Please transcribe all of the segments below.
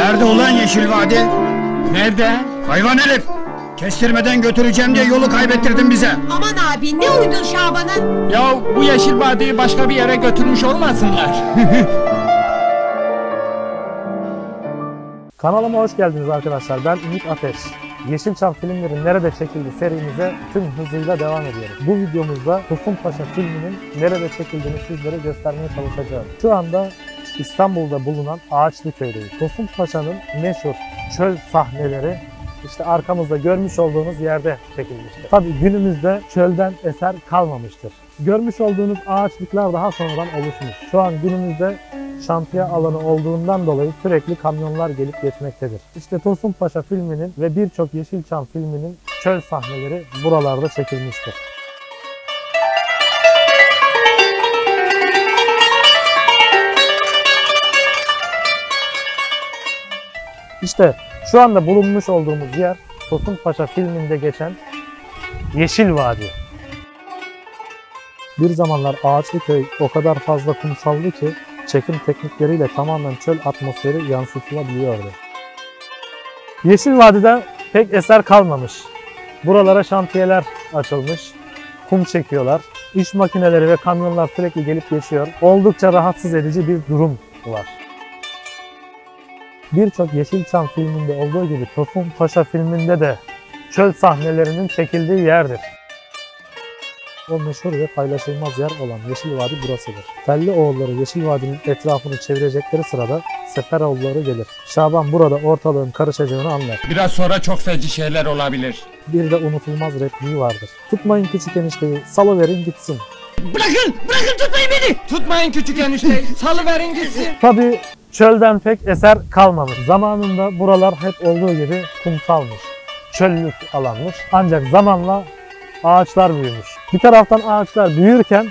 Nerede ulan Yeşil Vadi? Nerede? Hayvan herif! Kestirmeden götüreceğim diye yolu kaybettirdin bize. Aman abi ne uydun Şaban'a? Ya bu yeşil vadiyi başka bir yere götürmüş olmasınlar. Kanalıma hoş geldiniz arkadaşlar. Ben Ümit Ateş. Yeşilçam filmleri nerede çekildi serimize tüm hızıyla devam ediyoruz. Bu videomuzda Tosun Paşa filminin nerede çekildiğini sizlere göstermeye çalışacağım. Şu anda İstanbul'da bulunan Ağaçlı köydeyiz. Tosun Paşa'nın meşhur çöl sahneleri işte arkamızda görmüş olduğunuz yerde çekilmiştir. Tabii günümüzde çölden eser kalmamıştır. Görmüş olduğunuz ağaçlıklar daha sonradan oluşmuş. Şu an günümüzde şantiye alanı olduğundan dolayı sürekli kamyonlar gelip geçmektedir. İşte Tosun Paşa filminin ve birçok Yeşilçam filminin çöl sahneleri buralarda çekilmiştir. İşte şu anda bulunmuş olduğumuz yer Tosun Paşa filminde geçen Yeşil Vadi. Bir zamanlar Ağaçlı Köy o kadar fazla kumsaldı ki çekim teknikleriyle tamamen çöl atmosferi yansıtılabiliyordu. Yeşil Vadi'de pek eser kalmamış. Buralara şantiyeler açılmış. Kum çekiyorlar. İş makineleri ve kamyonlar sürekli gelip geçiyor. Oldukça rahatsız edici bir durum var. Birçok Yeşilçam filminde olduğu gibi Tosun Paşa filminde de çöl sahnelerinin çekildiği yerdir. O meşhur ve paylaşılmaz yer olan Yeşil Vadi burasıdır. Telli oğulları Yeşil Vadi'nin etrafını çevirecekleri sırada Seferoğulları gelir. Şaban burada ortalığın karışacağını anlar. Biraz sonra çok feci şeyler olabilir. Bir de unutulmaz repliği vardır. Tutmayın küçük enişteyi, salıverin gitsin. Bırakın! Bırakın tutmayın beni! Tutmayın küçük enişteyi. Salıverin gitsin. Tabi çölden pek eser kalmamış. Zamanında buralar hep olduğu gibi kumsalmış. Çöllük alanmış. Ancak zamanla ağaçlar büyümüş. Bir taraftan ağaçlar büyürken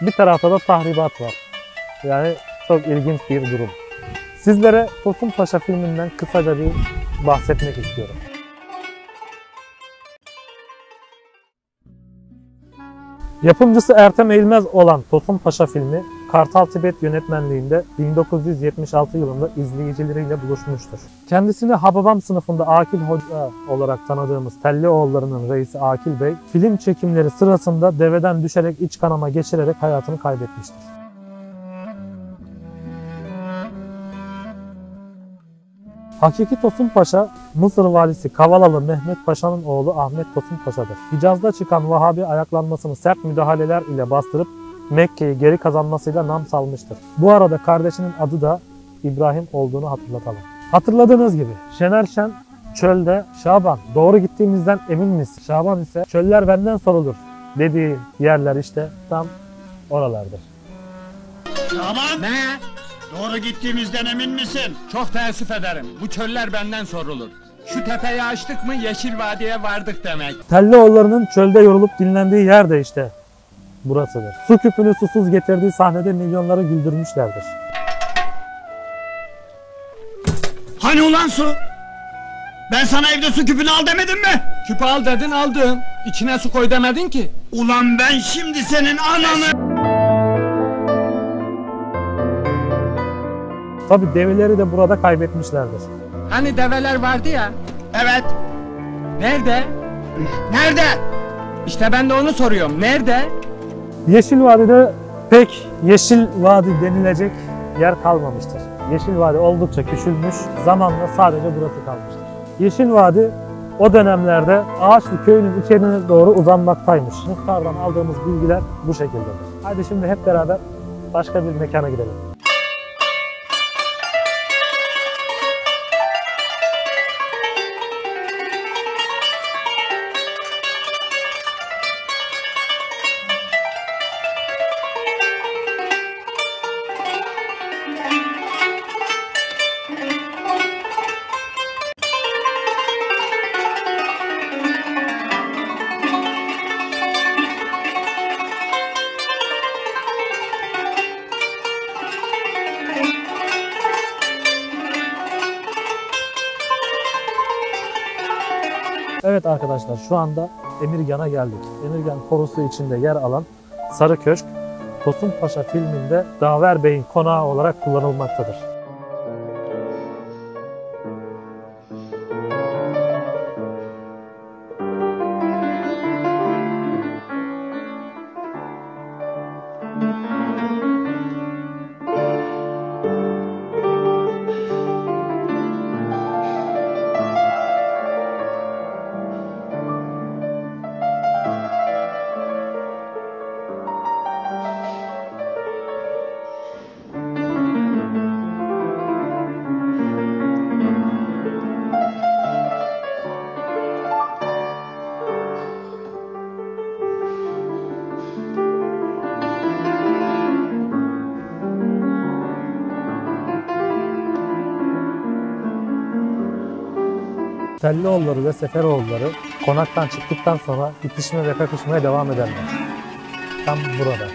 bir tarafta da tahribat var. Yani çok ilginç bir durum. Sizlere Tosun Paşa filminden kısaca bir bahsetmek istiyorum. Yapımcısı Ertem Eğilmez olan Tosun Paşa filmi Kartal Tibet yönetmenliğinde 1976 yılında izleyicileriyle buluşmuştur. Kendisini Hababam sınıfında Akil Hoca olarak tanıdığımız Tellioğulları'nın reisi Akil Bey, film çekimleri sırasında deveden düşerek iç kanama geçirerek hayatını kaybetmiştir. Hakiki Tosun Paşa, Mısır valisi Kavalalı Mehmet Paşa'nın oğlu Ahmet Tosun Paşa'dır. Hicaz'da çıkan Vahabi ayaklanmasını sert müdahaleler ile bastırıp Mekke'yi geri kazanmasıyla nam salmıştır. Bu arada kardeşinin adı da İbrahim olduğunu hatırlatalım. Hatırladığınız gibi Şener Şen çölde Şaban doğru gittiğimizden emin misin? Şaban ise çöller benden sorulur dediği yerler işte tam oralardır. Şaban! Ne? Doğru gittiğimizden emin misin? Çok teessüf ederim. Bu çöller benden sorulur. Şu tepeyi açtık mı yeşil vadiye vardık demek. Tellioğullarının çölde yorulup dinlendiği yer de işte burasıdır. Su küpünü susuz getirdiği sahnede milyonları güldürmüşlerdir. Hani ulan su? Ben sana evde su küpünü al demedim mi? Küpü al dedin aldım. İçine su koy demedin ki. Ulan ben şimdi senin ananı... Tabi develeri de burada kaybetmişlerdir. Hani develer vardı ya. Evet. Nerede? Nerede? İşte ben de onu soruyorum. Nerede? Yeşil Vadi'de pek Yeşil Vadi denilecek yer kalmamıştır. Yeşil Vadi oldukça küçülmüş, zamanla sadece burası kalmıştır. Yeşil Vadi o dönemlerde Ağaçlı köyünün içerine doğru uzanmaktaymış. Muhtardan aldığımız bilgiler bu şekildedir. Hadi şimdi hep beraber başka bir mekana gidelim. Evet arkadaşlar şu anda Emirgan'a geldik. Emirgan korusu içinde yer alan Sarı Köşk, Tosun Paşa filminde Daver Bey'in konağı olarak kullanılmaktadır. Tellioğulları ve Seferoğulları konaktan çıktıktan sonra itişme ve kakışmaya devam ederler. Tam burada.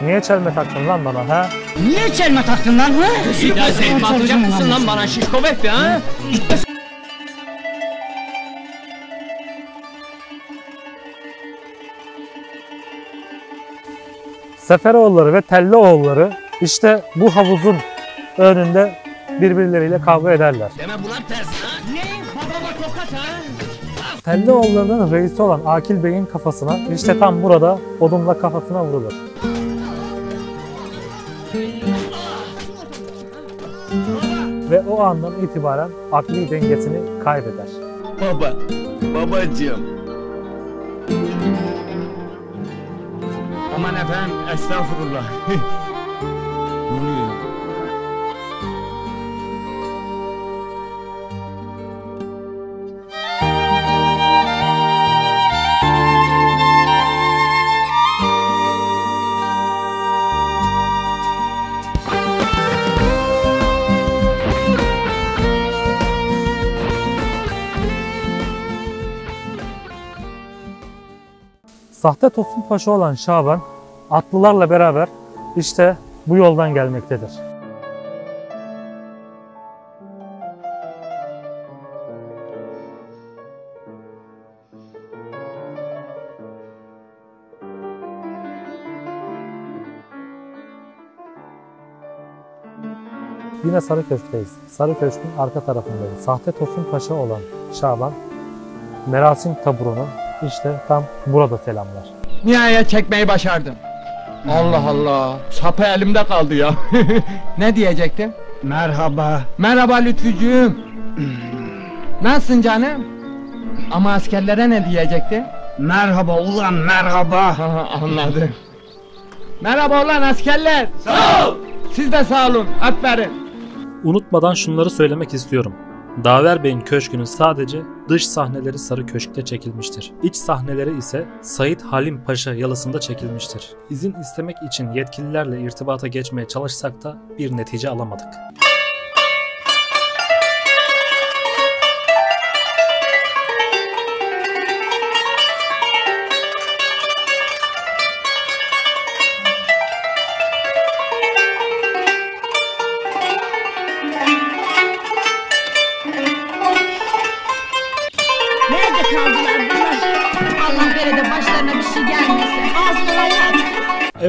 Niye çelme taktın lan bana ha? Niye çelme taktın lan ha? Bir daha tekme atacak mısın lan bana şişko bekle ha? Seferoğulları ve Tellioğulları işte bu havuzun önünde birbirleriyle kavga ederler. Deme bunlar ters ha? Tellioğullarının reisi olan Akil Bey'in kafasına işte tam burada odunla kafasına vurulur. Ve o andan itibaren akli dengesini kaybeder. Baba, babacığım. Aman efendim estağfurullah. Sahte Tosun Paşa olan Şaban atlılarla beraber işte bu yoldan gelmektedir. Yine Sarı Köşk'teyiz. Sarı Köşk'ün arka tarafındayız. Sahte Tosun Paşa olan Şaban, Merasim taburunu işte tam burada selamlar. Nihayet çekmeyi başardım. Allah Allah. Sapı elimde kaldı ya. ne diyecektim? Merhaba. Merhaba Lütfücüğüm. Nasılsın canım? Ama askerlere ne diyecektin? Merhaba ulan merhaba. Ha, anladım. Merhaba ulan askerler. Sağ ol. Siz de sağ olun. Aferin. Unutmadan şunları söylemek istiyorum. Daver Bey'in köşkünün sadece dış sahneleri Sarı Köşk'te çekilmiştir. İç sahneleri ise Said Halim Paşa yalısında çekilmiştir. İzin istemek için yetkililerle irtibata geçmeye çalışsak da bir netice alamadık.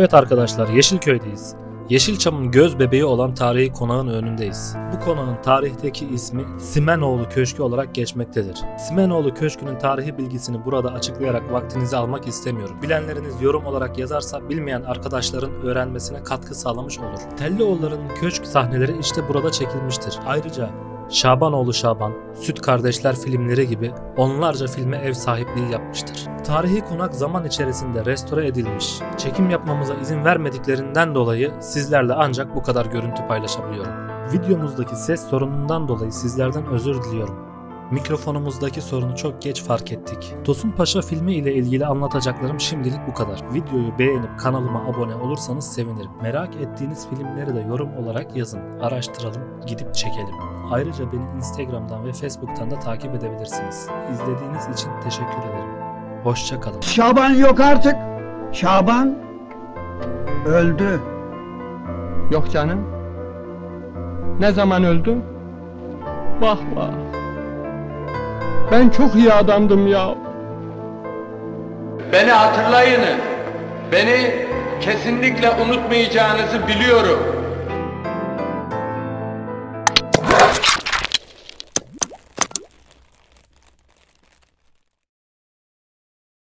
Evet arkadaşlar Yeşilköy'deyiz. Yeşilçam'ın göz bebeği olan tarihi konağın önündeyiz. Bu konağın tarihteki ismi Simenoğlu Köşkü olarak geçmektedir. Simenoğlu Köşkü'nün tarihi bilgisini burada açıklayarak vaktinizi almak istemiyorum. Bilenleriniz yorum olarak yazarsa bilmeyen arkadaşların öğrenmesine katkı sağlamış olur. Tellioğulları'nın köşk sahneleri işte burada çekilmiştir. Ayrıca Şabanoğlu Şaban, Süt Kardeşler filmleri gibi onlarca filme ev sahipliği yapmıştır. Tarihi konak zaman içerisinde restore edilmiş. Çekim yapmamıza izin vermediklerinden dolayı sizlerle ancak bu kadar görüntü paylaşabiliyorum. Videomuzdaki ses sorunundan dolayı sizlerden özür diliyorum. Mikrofonumuzdaki sorunu çok geç fark ettik. Tosun Paşa filmi ile ilgili anlatacaklarım şimdilik bu kadar. Videoyu beğenip kanalıma abone olursanız sevinirim. Merak ettiğiniz filmleri de yorum olarak yazın. Araştıralım, gidip çekelim. Ayrıca beni Instagram'dan ve Facebook'tan da takip edebilirsiniz. İzlediğiniz için teşekkür ederim. Hoşça kalın. Şaban yok artık. Şaban öldü. Yok canım. Ne zaman öldü? Vah vah. Ben çok iyi adamdım ya. Beni hatırlayın. Beni kesinlikle unutmayacağınızı biliyorum.